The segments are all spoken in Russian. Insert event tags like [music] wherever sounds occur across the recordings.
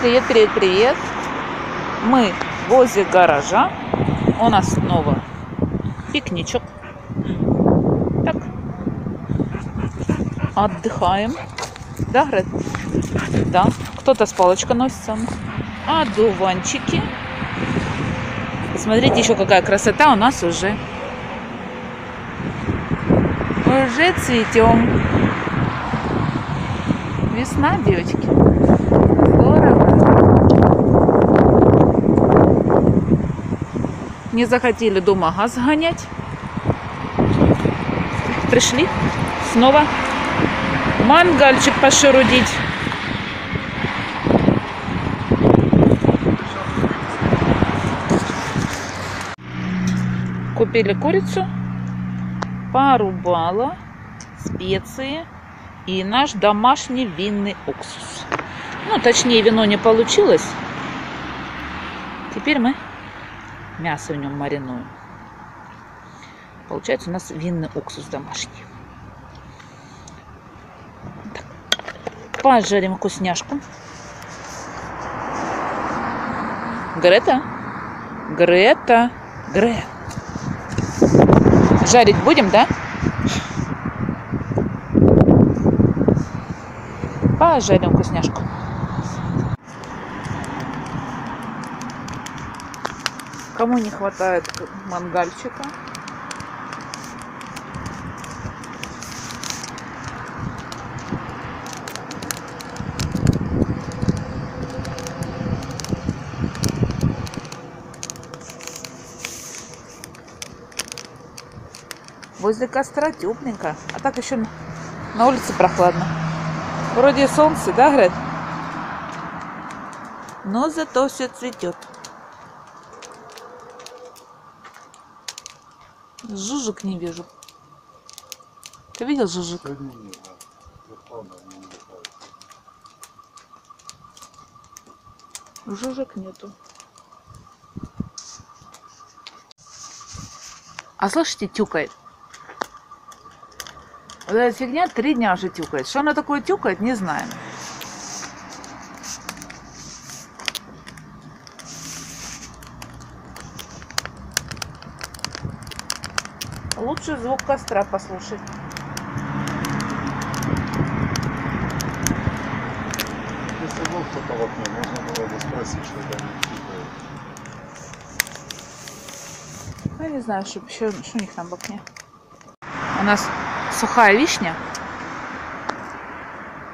Привет, привет, привет. Мы возле гаража. У нас снова пикничок. Так. Отдыхаем. Да, Грет? Да. Кто-то с палочкой носится. Одуванчики. Смотрите, еще какая красота у нас уже. Уже цветем. Весна, девочки. Не захотели дома газ гонять. Пришли снова мангальчик пошерудить. Купили курицу, порубала, специи и наш домашний винный уксус. Ну, точнее, вино не получилось. Теперь мы мясо в нем маринуем. Получается у нас винный уксус домашний. Так. Пожарим вкусняшку. Грета? Грета? Грета. Жарить будем, да? Пожарим вкусняшку. Кому не хватает мангальчика? Возле костра тепленько. А так еще на улице прохладно. Вроде солнце, да, Грет? Но зато все цветет. Жужик не вижу. Ты видел жужик? Жужик нету. А слышите, тюкает. Вот эта фигня три дня уже тюкает. Что она такое тюкает, не знаем. Лучше звук костра послушать. Если был кто-то в окне, можно было бы спросить, что там тикает. Ну, Я не знаю, что, у них там в окне. У нас сухая вишня.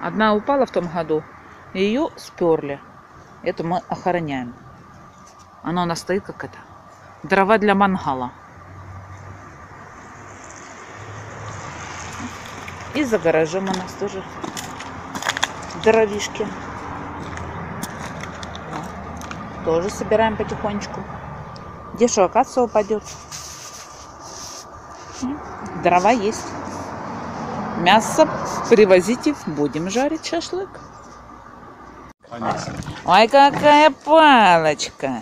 Одна упала в том году. и Ее сперли. Эту мы охраняем. Она у нас стоит как это. Дрова для мангала. И за гаражом у нас тоже дровишки. Тоже собираем потихонечку. Что, акация упадет? Дрова есть. Мясо привозите, будем жарить шашлык. Ой, какая палочка!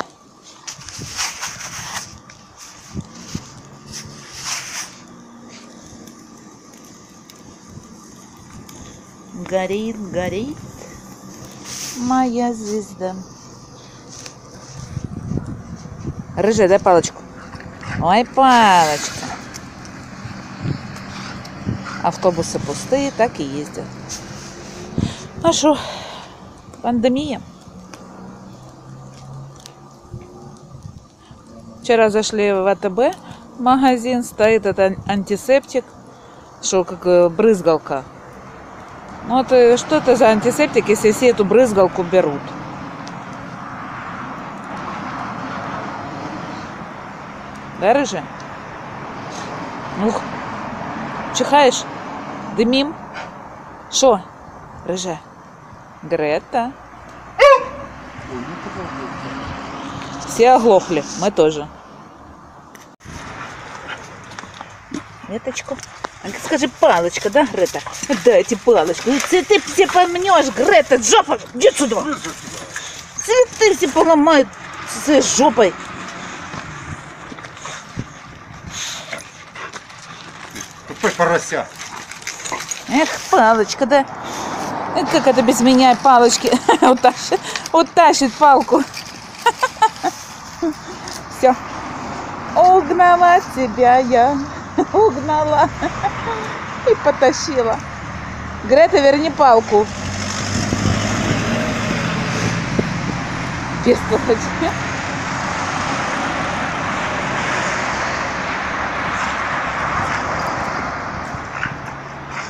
Горит, горит моя звезда. Рыжая, дай палочку. Ой, палочка. Автобусы пустые, так и ездят. А что? Пандемия. Вчера зашли в АТБ магазин, стоит этот антисептик, что как э, брызгалка. Ну вот э, что это за антисептик, если все эту брызгалку берут? Да, рыжая? Ух, чихаешь? Дымим? Что, рыжая? Грета? Все оглохли, мы тоже. Веточку. Скажи, палочка, да, Грета? Дайте палочку. Ну, Цветы все помнешь, Грета, жопа, иди сюда. Цветы все поломают со своей жопой. Тупой порося. Эх, палочка, да. Как это без меня палочки. [laughs] Утащит, утащит палку. [laughs] Все. Угнала тебя я. Угнала. И потащила. Грета, верни палку. Бестолочь.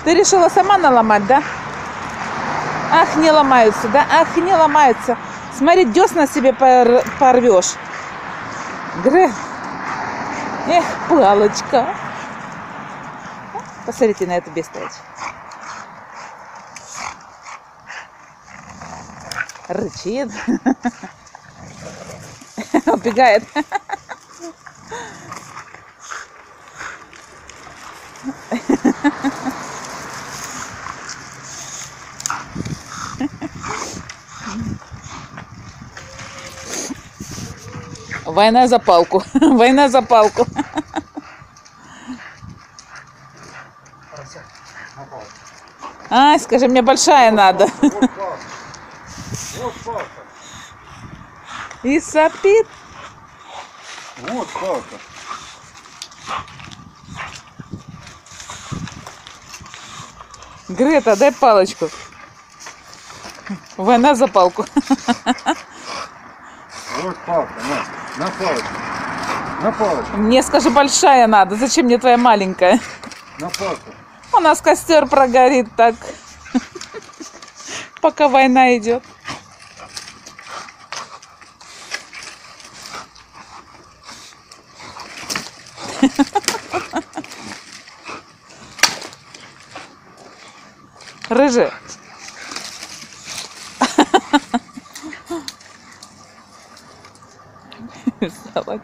Ты решила сама наломать, да? Ах, не ломаются, да? Ах, не ломаются. Смотри, десна себе пор- порвешь. Гре. Эх, палочка. Посмотрите на эту бестолочь. Рычит. [laughs] Убегает. Война за палку. [laughs] Война за палку. На палку. Ай, скажи, мне большая надо. Вот палка. Вот палка. И сопит. Вот палка. Грета, дай палочку. Война за палку. Вот палка. На. На палочку. На палочку. Мне скажи, большая надо. Зачем мне твоя маленькая? На палку. У нас костер прогорит так. Пока война идет. Рыжий. [laughs] Салач.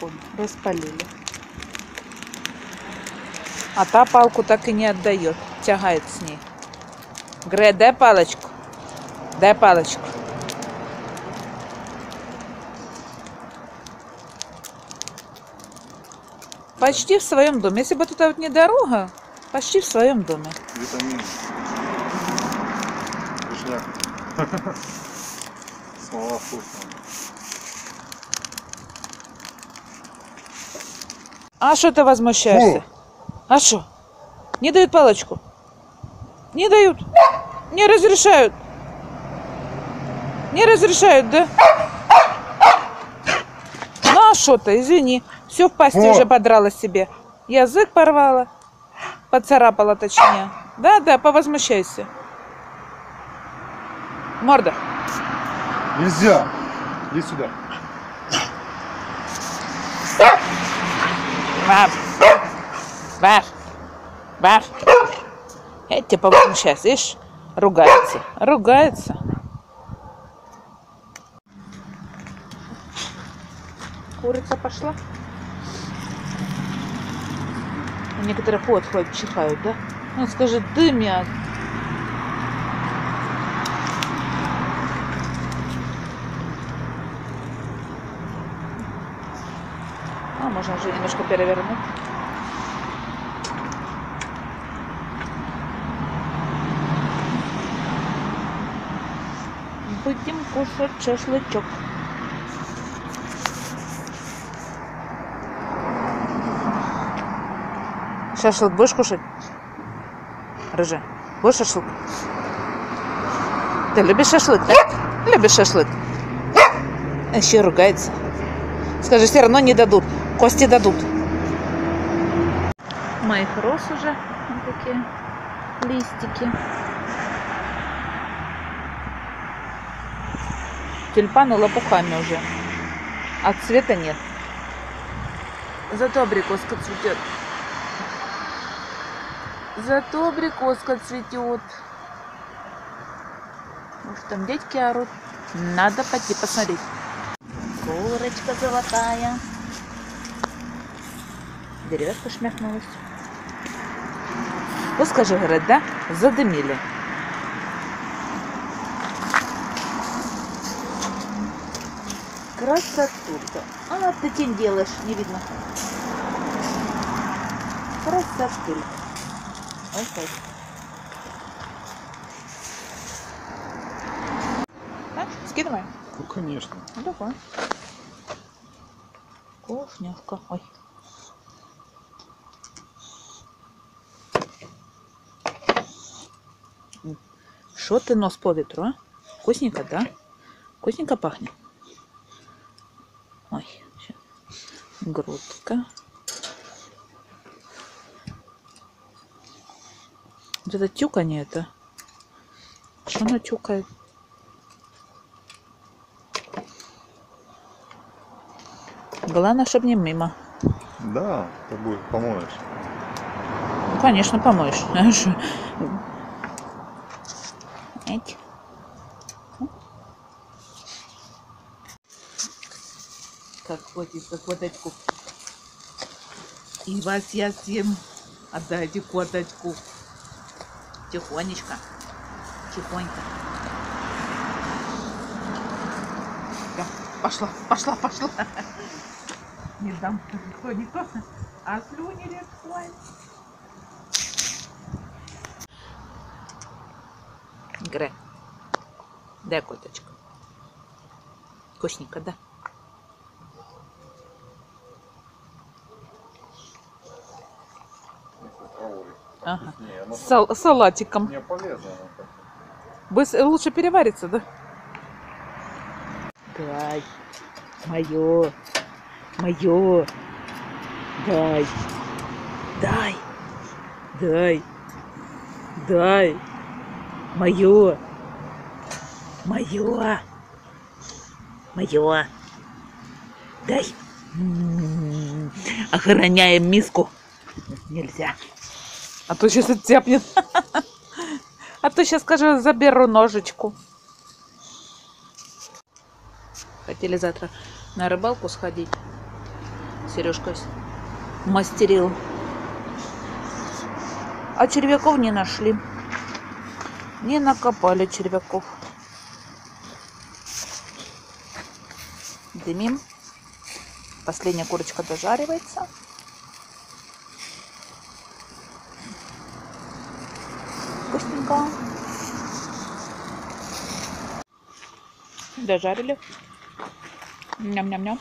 Он? Распалили. А та палку так и не отдает. Тягает с ней. Гре, дай палочку. Дай палочку. Почти в своем доме. Если бы тут вот не дорога, почти в своем доме. Витамин. [laughs] Слова вкусные. А что ты возмущаешься? А что? Не дают палочку? Не дают? Не разрешают? Не разрешают, да? Ну а что ты, извини. Все в пасти уже подрала себе. Язык порвала. Поцарапала точнее. Да, да, повозмущайся. Морда. Нельзя. Иди сюда. Ваф. Ваф. Ваф. Я тебе повозмущаюсь, видишь? Ругается. Ругается. Курица пошла. У некоторых ход ходят, чихают, да? Ну, скажи, дымят. А, можно уже немножко перевернуть. Будем кушать шашлычок. Шашлык будешь кушать? Рыжа, будешь шашлык? Ты любишь шашлык, да? Любишь шашлык? Еще ругается. Скажи, все равно не дадут. Кости дадут. Моих роз уже вот такие листики. Тюльпаны лопухами уже. А цвета нет. Зато абрикоска цветет. Зато абрикоска цветет. Уж там дядьки орут. Надо пойти посмотреть. Курочка золотая. Деревяшка шмякнулась. Скажи, говорят, да? Задымили. Красотута. А, ты тень делаешь, не видно. пыль. Вот так. Скидывай. Ну, конечно. Ну, давай. Вкусняшка. Ой. Що ти нос по ветру, а? Вкусненько, да? Вкусненько пахнет. Ой, щас. грудка. Вот это тюканье это. Что оно тюкает? Главное, чтобы не мимо. Да, тобой помоешь. Ну, конечно, помоешь. Как котик, коточку. И вас я съем. Отдайте коточку. Тихонечко. Тихонько. Да, пошла, пошла, пошла. [laughs] Не дам никто, никто. А слюни рекой. Гре. Де коточка? Вкусненько, да? Ага. Не, оно С сал- салатиком. мне полезно. Быс- лучше переварится, да? Дай. Мое. Мое. Дай. Дай. Дай. Дай. Мое. Мое. Мое. Дай. М, Охраняем миску. Нельзя. А то сейчас оттяпнет. [laughs] А то сейчас скажу, заберу ножичку. Хотели завтра на рыбалку сходить. Сережка мастерил. А червяков не нашли. Не накопали червяков. Дымим. Последняя курочка дожаривается. Вкусненько. Дожарили. Ням-ням-ням.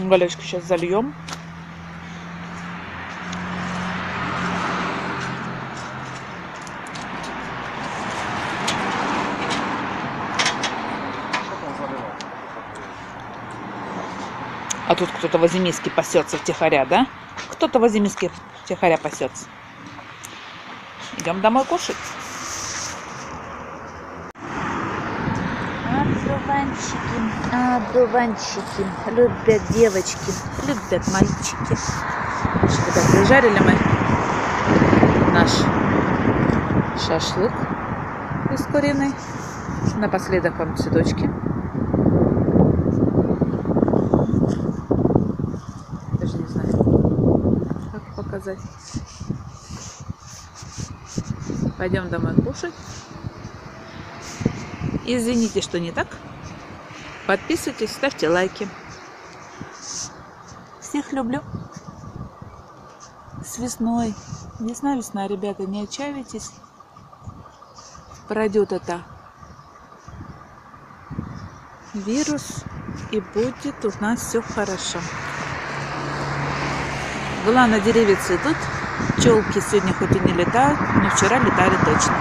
Галечку сейчас зальем. А тут кто-то возле миски пасется втихаря, да? Кто-то возле миски втихаря пасется. Идем домой кушать. Одуванчики, одуванчики. Любят девочки, любят мальчики. Что так, прижарили мы наш шашлык из куриной. Напоследок вам цветочки. Даже не знаю, как показать. Пойдем домой кушать. Извините, что не так. Подписывайтесь, ставьте лайки. Всех люблю. С весной. Весна, весна, ребята, не отчаивайтесь. Пройдет это вирус и будет у нас все хорошо. Главное, деревья цветут. Пчелки сегодня хоть и не летают, но вчера летали точно.